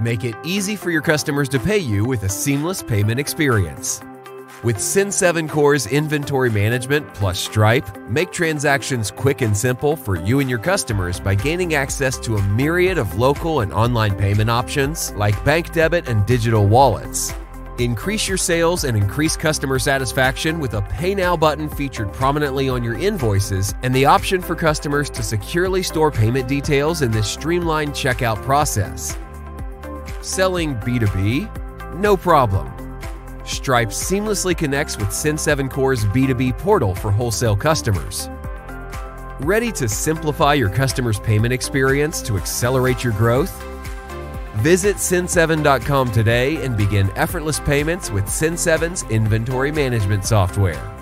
Make it easy for your customers to pay you with a seamless payment experience. With Cin7 Core's inventory management plus Stripe, make transactions quick and simple for you and your customers by gaining access to a myriad of local and online payment options like bank debit and digital wallets. Increase your sales and increase customer satisfaction with a Pay Now button featured prominently on your invoices and the option for customers to securely store payment details in this streamlined checkout process. Selling B2B? No problem. Stripe seamlessly connects with Cin7 Core's B2B portal for wholesale customers. Ready to simplify your customers' payment experience to accelerate your growth? Visit cin7.com today and begin effortless payments with Cin7's inventory management software.